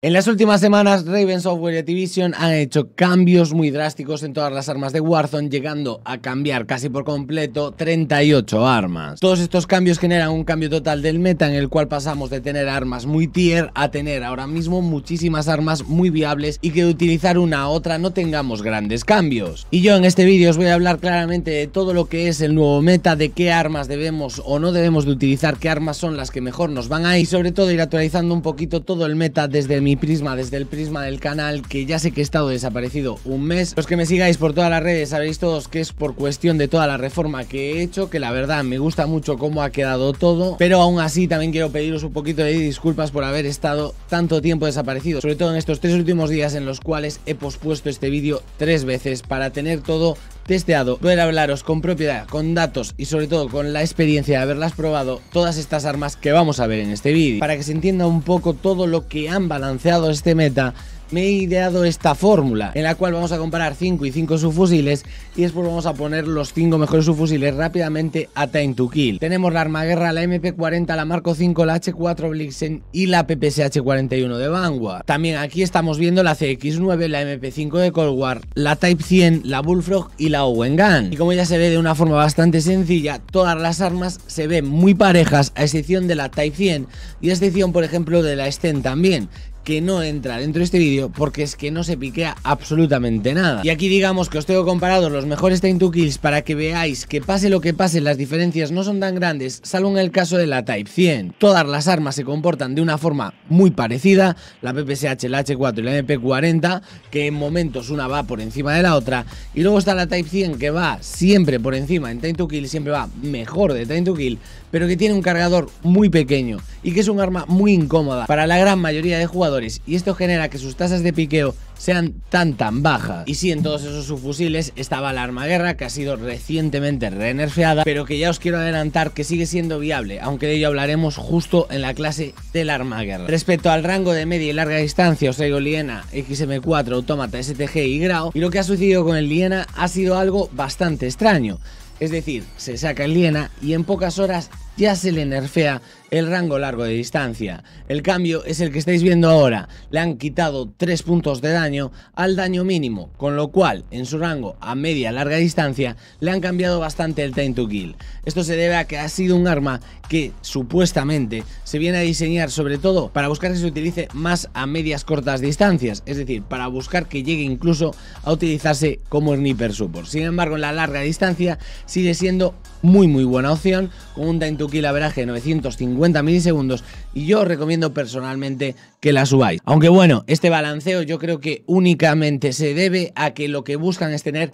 En las últimas semanas, Raven Software y Activision han hecho cambios muy drásticos en todas las armas de Warzone, llegando a cambiar casi por completo 38 armas. Todos estos cambios generan un cambio total del meta en el cual pasamos de tener armas muy tier a tener ahora mismo muchísimas armas muy viables y que de utilizar una a otra no tengamos grandes cambios. Y yo en este vídeo os voy a hablar claramente de todo lo que es el nuevo meta, de qué armas debemos o no debemos de utilizar, qué armas son las que mejor nos van a ir y sobre todo ir actualizando un poquito todo el meta desde el mi prisma, desde el prisma del canal, que ya sé que he estado desaparecido un mes. Los que me sigáis por todas las redes sabréis todos que es por cuestión de toda la reforma que he hecho, que la verdad me gusta mucho cómo ha quedado todo, pero aún así también quiero pediros un poquito de disculpas por haber estado tanto tiempo desaparecido, sobre todo en estos tres últimos días en los cuales he pospuesto este vídeo tres veces para tener todo testeado, poder hablaros con propiedad, con datos y sobre todo con la experiencia de haberlas probado todas estas armas que vamos a ver en este vídeo, para que se entienda un poco todo lo que han balanceado este meta me he ideado esta fórmula en la cual vamos a comparar 5 y 5 subfusiles y después vamos a poner los 5 mejores subfusiles rápidamente a time to kill. Tenemos la arma guerra, la MP40, la Marco 5, la H4 Blixen y la PPSH41 de Vanguard. También aquí estamos viendo la CX9, la MP5 de Cold War, la Type 100, la Bullfrog y la Owen Gun. Y como ya se ve de una forma bastante sencilla, todas las armas se ven muy parejas a excepción de la Type 100 y a excepción por ejemplo de la Sten también que no entra dentro de este vídeo porque es que no se piquea absolutamente nada. Y aquí digamos que os tengo comparado los mejores time to kills para que veáis que pase lo que pase las diferencias no son tan grandes, salvo en el caso de la Type 100. Todas las armas se comportan de una forma muy parecida, la PPSH, la H4 y la MP40, que en momentos una va por encima de la otra, y luego está la Type 100 que va siempre por encima en time to kill, siempre va mejor de time to kill, pero que tiene un cargador muy pequeño y que es un arma muy incómoda para la gran mayoría de jugadores y esto genera que sus tasas de piqueo sean tan tan bajas. Y si en todos esos subfusiles estaba la arma guerra que ha sido recientemente renerfeada, pero que ya os quiero adelantar que sigue siendo viable, aunque de ello hablaremos justo en la clase del arma guerra. Respecto al rango de media y larga distancia os traigo Liena XM4, Autómata, STG y Grau, y lo que ha sucedido con el Liena ha sido algo bastante extraño. Es decir, se saca el Liena y en pocas horas ya se le nerfea el rango largo de distancia. El cambio es el que estáis viendo ahora. Le han quitado 3 puntos de daño al daño mínimo, con lo cual en su rango a media larga distancia le han cambiado bastante el time to kill. Esto se debe a que ha sido un arma que supuestamente se viene a diseñar sobre todo para buscar que se utilice más a medias cortas distancias, es decir, para buscar que llegue incluso a utilizarse como sniper support. Sin embargo, en la larga distancia sigue siendo muy muy buena opción con un time to kill averaje de 950 milisegundos y yo os recomiendo personalmente que la subáis. Aunque bueno, este balanceo yo creo que únicamente se debe a que lo que buscan es tener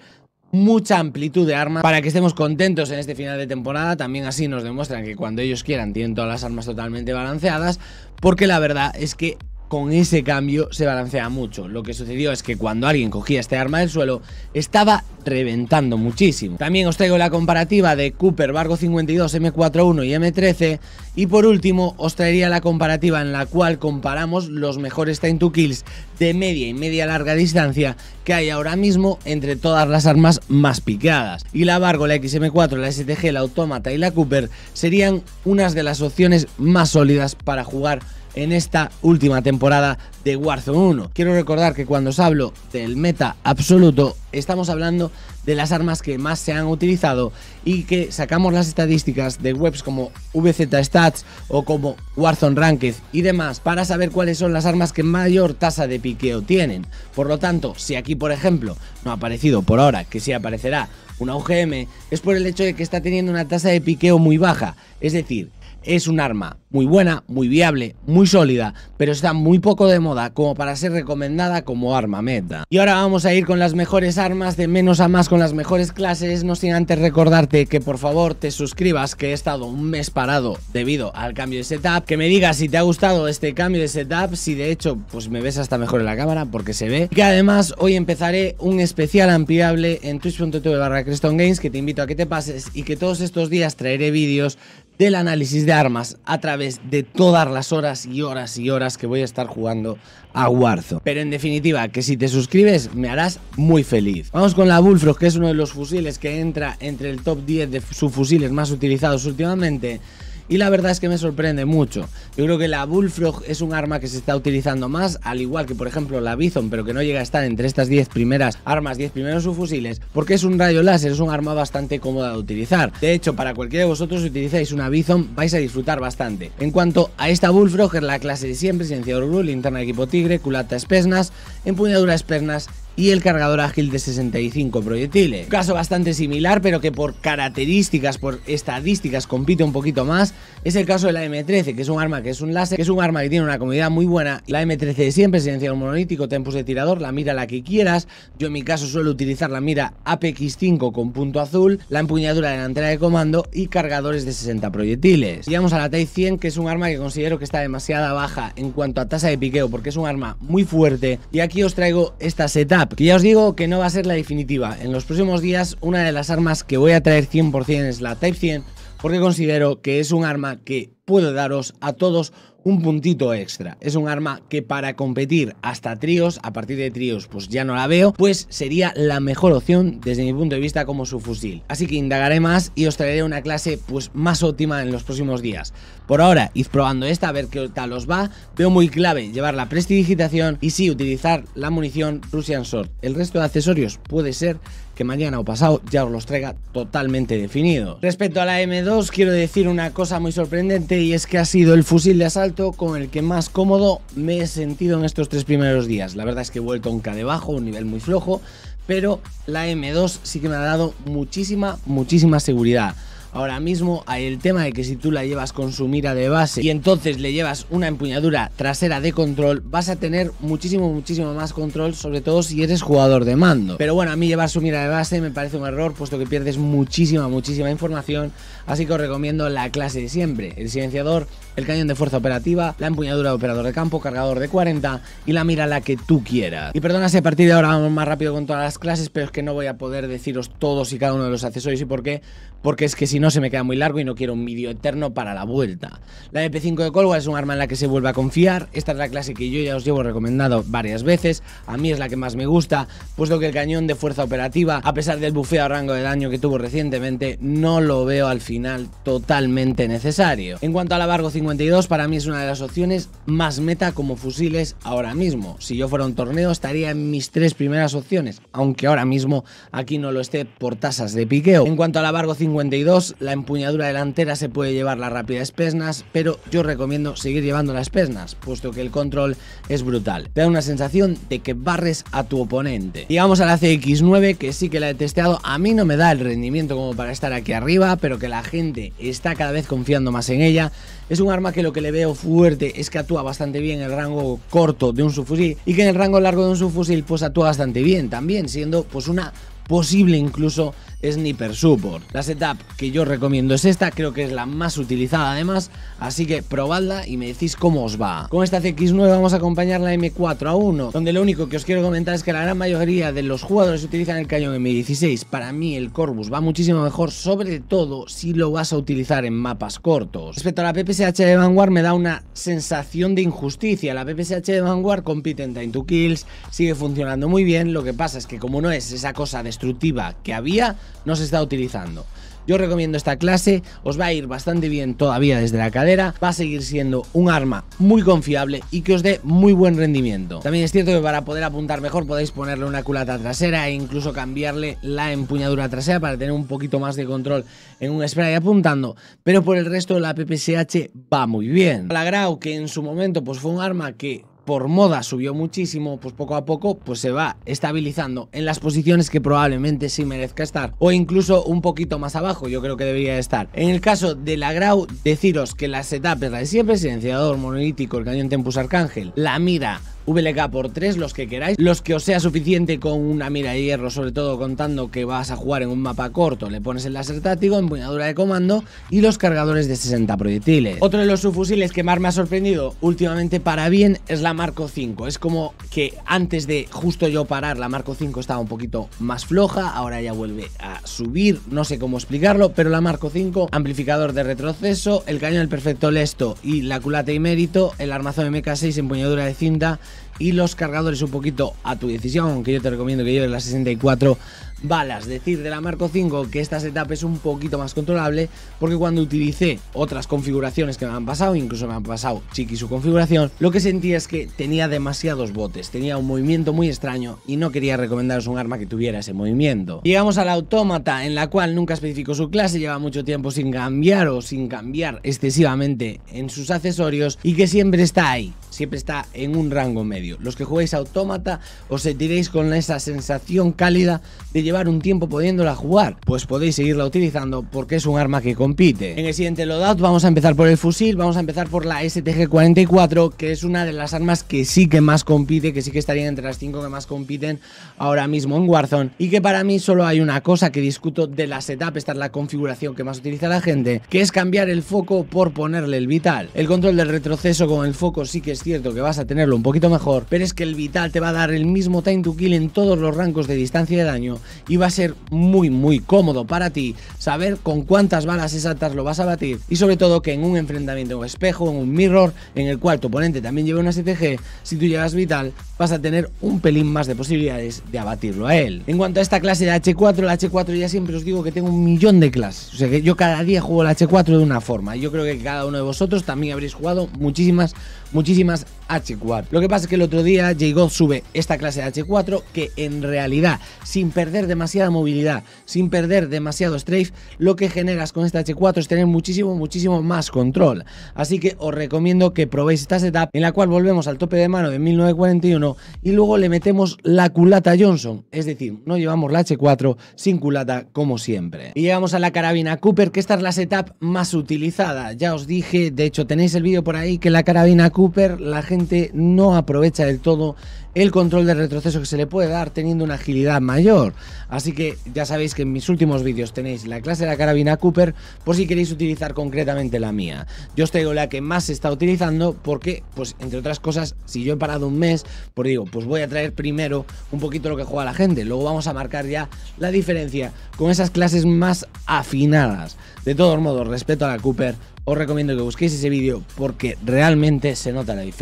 mucha amplitud de armas para que estemos contentos en este final de temporada. También así nos demuestran que cuando ellos quieran tienen todas las armas totalmente balanceadas. Porque la verdad es que con ese cambio se balancea mucho. Lo que sucedió es que cuando alguien cogía este arma del suelo, estaba reventando muchísimo. También os traigo la comparativa de Cooper Vargo 52, M41 y M13. Y por último, os traería la comparativa en la cual comparamos los mejores time to kills de media y media larga distancia que hay ahora mismo entre todas las armas más piqueadas. Y la Vargo, la XM4, la STG, la Autómata y la Cooper serían unas de las opciones más sólidas para jugar en esta última temporada de Warzone 1. Quiero recordar que cuando os hablo del meta absoluto, estamos hablando de las armas que más se han utilizado y que sacamos las estadísticas de webs como VZ Stats o como Warzone Ranked y demás para saber cuáles son las armas que mayor tasa de piqueo tienen. Por lo tanto, si aquí por ejemplo no ha aparecido por ahora, que sí aparecerá una UGM, es por el hecho de que está teniendo una tasa de piqueo muy baja, es decir, es un arma muy buena, muy viable, muy sólida, pero está muy poco de moda como para ser recomendada como arma meta. Y ahora vamos a ir con las mejores armas de menos a más con las mejores clases, no sin antes recordarte que por favor te suscribas que he estado un mes parado debido al cambio de setup, que me digas si te ha gustado este cambio de setup, si de hecho pues me ves hasta mejor en la cámara porque se ve, y que además hoy empezaré un especial ampliable en twitch.tv barra Games que te invito a que te pases y que todos estos días traeré vídeos del análisis de armas a través de todas las horas y horas y horas que voy a estar jugando a Warzone. Pero en definitiva, que si te suscribes me harás muy feliz. Vamos con la Bullfrog, que es uno de los fusiles que entra entre el top 10 de subfusiles más utilizados últimamente y la verdad es que me sorprende mucho. Yo creo que la Bullfrog es un arma que se está utilizando más, al igual que por ejemplo la Bison, pero que no llega a estar entre estas 10 primeras armas, 10 primeros subfusiles, porque es un rayo láser, es un arma bastante cómoda de utilizar. De hecho, para cualquiera de vosotros si utilizáis una Bison vais a disfrutar bastante. En cuanto a esta Bullfrog, es la clase de siempre, silenciador blue, linterna de equipo tigre, culata espesnas, empuñadura espernas y el cargador ágil de 65 proyectiles. Un caso bastante similar, pero que por características, por estadísticas compite un poquito más, es el caso de la M13, que es un arma que es un láser, que es un arma que tiene una comodidad muy buena. La M13 de siempre, silenciador monolítico, tempos de tirador, la mira la que quieras. Yo en mi caso suelo utilizar la mira APX5 con punto azul, la empuñadura delantera de comando y cargadores de 60 proyectiles. Llegamos a la Type 100, que es un arma que considero que está demasiado baja en cuanto a tasa de piqueo, porque es un arma muy fuerte. Y aquí os traigo esta setup que ya os digo que no va a ser la definitiva. En los próximos días una de las armas que voy a traer 100% es la Type 100 porque considero que es un arma que puedo daros a todos un puntito extra. Es un arma que para competir hasta tríos, a partir de tríos pues ya no la veo, pues sería la mejor opción desde mi punto de vista como su fusil. Así que indagaré más y os traeré una clase pues más óptima en los próximos días. Por ahora, id probando esta a ver qué tal os va. Veo muy clave llevar la prestidigitación y sí utilizar la munición Russian Sword. El resto de accesorios puede ser que mañana o pasado ya os los traiga totalmente definido. Respecto a la M2 quiero decir una cosa muy sorprendente y es que ha sido el fusil de asalto con el que más cómodo me he sentido en estos tres primeros días. La verdad es que he vuelto a un K de bajo, un nivel muy flojo, pero la M2 sí que me ha dado muchísima, muchísima seguridad. Ahora mismo hay el tema de que si tú la llevas con su mira de base y entonces le llevas una empuñadura trasera de control, vas a tener muchísimo, muchísimo más control, sobre todo si eres jugador de mando. Pero bueno, a mí llevar su mira de base me parece un error, puesto que pierdes muchísima, muchísima información, así que os recomiendo la clase de siempre, el silenciador, el cañón de fuerza operativa, la empuñadura de operador de campo, cargador de 40 y la mira la que tú quieras. Y perdona si a partir de ahora vamos más rápido con todas las clases, pero es que no voy a poder deciros todos y cada uno de los accesorios y por qué, porque es que si no se me queda muy largo y no quiero un vídeo eterno para la vuelta. La MP5 de Colwell es un arma en la que se vuelve a confiar, esta es la clase que yo ya os llevo recomendado varias veces, a mí es la que más me gusta, puesto que el cañón de fuerza operativa, a pesar del bufeo a rango de daño que tuvo recientemente, no lo veo al final totalmente necesario. En cuanto a la Vargo 52, para mí es una de las opciones más meta como fusiles ahora mismo. Si yo fuera un torneo estaría en mis tres primeras opciones, aunque ahora mismo aquí no lo esté por tasas de piqueo. En cuanto a la Vargo 52, la empuñadura delantera se puede llevar la rápida espesnas, pero yo recomiendo seguir llevando las espesnas, puesto que el control es brutal. Te da una sensación de que barres a tu oponente. Llegamos a la CX9, que sí que la he testeado, a mí no me da el rendimiento como para estar aquí arriba, pero que la gente está cada vez confiando más en ella. Es un arma que lo que le veo fuerte es que actúa bastante bien en el rango corto de un subfusil y que en el rango largo de un subfusil pues actúa bastante bien también, siendo pues una posible incluso Sniper Support. La setup que yo recomiendo es esta, creo que es la más utilizada además, así que probadla y me decís cómo os va. Con esta CX9 vamos a acompañar la M4A1, donde lo único que os quiero comentar es que la gran mayoría de los jugadores utilizan el cañón M16. Para mí el Corvus va muchísimo mejor, sobre todo si lo vas a utilizar en mapas cortos. Respecto a la PPSH de Vanguard me da una sensación de injusticia. La PPSH de Vanguard compite en Time to Kills, sigue funcionando muy bien, lo que pasa es que como no es esa cosa destructiva que había, no se está utilizando. Yo recomiendo esta clase, os va a ir bastante bien todavía desde la cadera, va a seguir siendo un arma muy confiable y que os dé muy buen rendimiento. También es cierto que para poder apuntar mejor podéis ponerle una culata trasera e incluso cambiarle la empuñadura trasera para tener un poquito más de control en un spray apuntando, pero por el resto la PPSH va muy bien. La Grau, que en su momento pues fue un arma que por moda subió muchísimo, pues poco a poco pues se va estabilizando en las posiciones que probablemente sí merezca estar o incluso un poquito más abajo, yo creo que debería estar. En el caso de la Grau, deciros que la setup es la de siempre, silenciador monolítico, el cañón Tempus Arcángel, la mira VLK por 3, los que queráis, los que os sea suficiente con una mira de hierro, sobre todo contando que vas a jugar en un mapa corto, le pones el láser táctico, empuñadura de comando y los cargadores de 60 proyectiles. Otro de los subfusiles que más me ha sorprendido últimamente para bien es la Marco 5, es como que antes de justo yo parar la Marco 5 estaba un poquito más floja, ahora ya vuelve a subir, no sé cómo explicarlo, pero la Marco 5, amplificador de retroceso, el cañón del perfecto lesto y la culata y mérito, el armazón MK6 empuñadura de cinta y los cargadores un poquito a tu decisión, aunque yo te recomiendo que lleves la 64 balas. Decir de la Marco 5 que esta setup es un poquito más controlable porque cuando utilicé otras configuraciones que me han pasado, incluso me han pasado chiqui su configuración, lo que sentí es que tenía demasiados botes, tenía un movimiento muy extraño y no quería recomendaros un arma que tuviera ese movimiento. Llegamos al autómata en la cual nunca especificó su clase, lleva mucho tiempo sin cambiar o sin cambiar excesivamente en sus accesorios y que siempre está ahí, siempre está en un rango medio. Los que juguéis autómata os sentiréis con esa sensación cálida de llevar un tiempo pudiéndola jugar, pues podéis seguirla utilizando porque es un arma que compite. En el siguiente loadout vamos a empezar por el fusil, vamos a empezar por la STG-44, que es una de las armas que sí que más compite, que sí que estarían entre las 5 que más compiten ahora mismo en Warzone, y que para mí solo hay una cosa que discuto de la setup, esta es la configuración que más utiliza la gente, que es cambiar el foco por ponerle el vital. El control del retroceso con el foco sí que es cierto que vas a tenerlo un poquito mejor, pero es que el vital te va a dar el mismo time to kill en todos los rangos de distancia de daño y va a ser muy muy cómodo para ti saber con cuántas balas exactas lo vas a batir y sobre todo que en un enfrentamiento en espejo, en un mirror, en el cual tu oponente también lleva una STG, si tú llevas vital vas a tener un pelín más de posibilidades de abatirlo a él. En cuanto a esta clase de H4, la H4 ya siempre os digo que tengo un millón de clases, o sea que yo cada día juego la H4 de una forma yo creo que cada uno de vosotros también habréis jugado muchísimas, muchísimas H4. Lo que pasa es que el otro día J-God sube esta clase de H4 que en realidad, sin perder demasiada movilidad, sin perder demasiado strafe, lo que generas con esta H4 es tener muchísimo, muchísimo más control. Así que os recomiendo que probéis esta setup en la cual volvemos al tope de mano de 1941 y luego le metemos la culata Johnson, es decir, no llevamos la H4 sin culata como siempre. Y llegamos a la carabina Cooper, que esta es la setup más utilizada. Ya os dije, de hecho tenéis el vídeo por ahí, que la carabina Cooper la gente no aprovecha del todo el control de retroceso que se le puede dar teniendo una agilidad mayor. Así que ya sabéis que en mis últimos vídeos tenéis la clase de la carabina Cooper por si queréis utilizar concretamente la mía. Yo os traigo la que más se está utilizando porque, pues entre otras cosas, si yo he parado un mes, pues digo, pues voy a traer primero un poquito lo que juega la gente, luego vamos a marcar ya la diferencia con esas clases más afinadas. De todos modos, respeto a la Cooper, os recomiendo que busquéis ese vídeo porque realmente se nota la diferencia.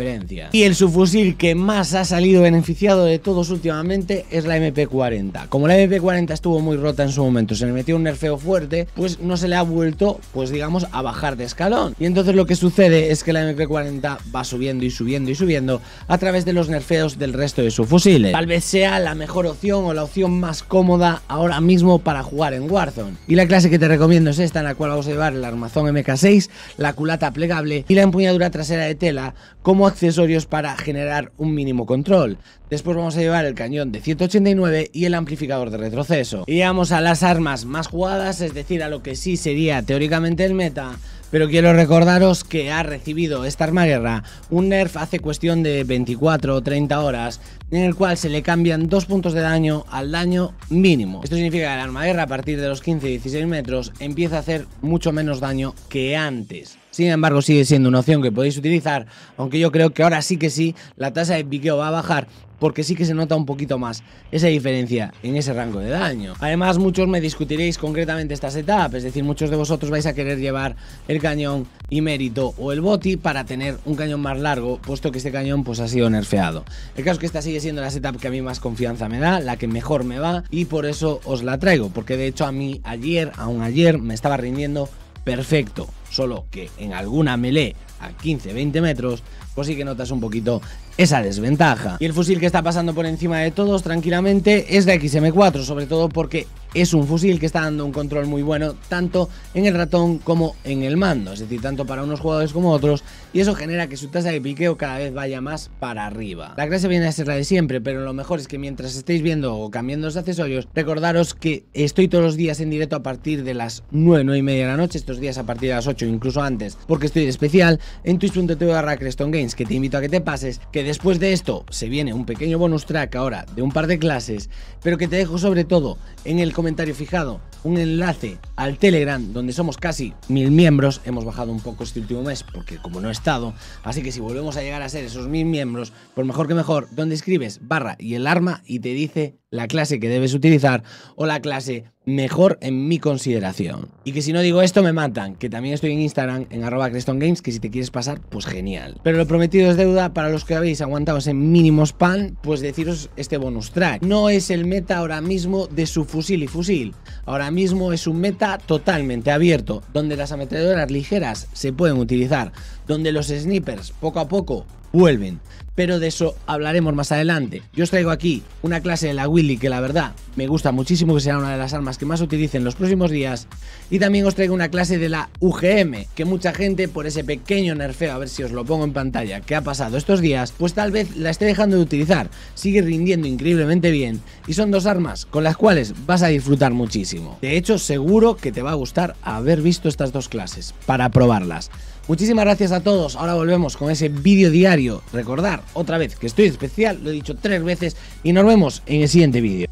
Y el subfusil que más ha salido beneficiado de todos últimamente es la MP40. Como la MP40 estuvo muy rota en su momento, se le metió un nerfeo fuerte, pues no se le ha vuelto, pues digamos, a bajar de escalón. Y entonces lo que sucede es que la MP40 va subiendo y subiendo y subiendo a través de los nerfeos del resto de sus fusiles. Tal vez sea la mejor opción o la opción más cómoda ahora mismo para jugar en Warzone. Y la clase que te recomiendo es esta, en la cual vamos a llevar el armazón MK6 la culata plegable y la empuñadura trasera de tela como accesorios para generar un mínimo control. Después vamos a llevar el cañón de 189 y el amplificador de retroceso. Y vamos a las armas más jugadas, es decir, a lo que sí sería teóricamente el meta, pero quiero recordaros que ha recibido esta arma guerra un nerf hace cuestión de 24 o 30 horas en el cual se le cambian dos puntos de daño al daño mínimo. Esto significa que el arma guerra a partir de los 15-16 metros empieza a hacer mucho menos daño que antes. Sin embargo, sigue siendo una opción que podéis utilizar, aunque yo creo que ahora sí que sí, la tasa de piqueo va a bajar porque sí que se nota un poquito más esa diferencia en ese rango de daño. Además, muchos me discutiréis concretamente esta setup, es decir, muchos de vosotros vais a querer llevar el cañón y mérito o el boti para tener un cañón más largo, puesto que este cañón pues ha sido nerfeado. El caso es que esta sigue siendo la setup que a mí más confianza me da, la que mejor me va y por eso os la traigo, porque de hecho a mí ayer, aún ayer, me estaba rindiendo perfecto, solo que en alguna melee a 15-20 metros, pues sí que notas un poquito esa desventaja. Y el fusil que está pasando por encima de todos tranquilamente es la XM4, sobre todo porque es un fusil que está dando un control muy bueno tanto en el ratón como en el mando, es decir, tanto para unos jugadores como otros, y eso genera que su tasa de piqueo cada vez vaya más para arriba. La clase viene a ser la de siempre, pero lo mejor es que mientras estéis viendo o cambiando los accesorios, recordaros que estoy todos los días en directo a partir de las 9, 9 y media de la noche, estos días a partir de las 8, incluso antes, porque estoy de especial en twitch.tv barra Games, que te invito a que te pases, que después de esto se viene un pequeño bonus track ahora de un par de clases, pero que te dejo sobre todo en el comentario fijado un enlace al Telegram donde somos casi mil miembros. Hemos bajado un poco este último mes porque como no he estado, así que si volvemos a llegar a ser esos mil miembros, pues mejor que mejor, donde escribes barra y el arma y te dice la clase que debes utilizar o la clase mejor en mi consideración. Y que si no digo esto me matan, que también estoy en Instagram en arroba Games, que si te quieres pasar, pues genial. Pero lo prometido es deuda, para los que habéis aguantado ese mínimo spam, pues deciros este bonus track. No es el meta ahora mismo de su fusil y fusil, ahora mismo es un meta totalmente abierto, donde las ametralladoras ligeras se pueden utilizar, donde los snipers poco a poco vuelven. Pero de eso hablaremos más adelante. Yo os traigo aquí una clase de la Willy que la verdad me gusta muchísimo, que será una de las armas que más utilicen en los próximos días. Y también os traigo una clase de la UGM, que mucha gente por ese pequeño nerfeo, a ver si os lo pongo en pantalla, que ha pasado estos días, pues tal vez la esté dejando de utilizar. Sigue rindiendo increíblemente bien y son dos armas con las cuales vas a disfrutar muchísimo. De hecho, seguro que te va a gustar haber visto estas dos clases para probarlas. Muchísimas gracias a todos. Ahora volvemos con ese vídeo diario. Recordar otra vez que estoy especial, lo he dicho tres veces y nos vemos en el siguiente vídeo.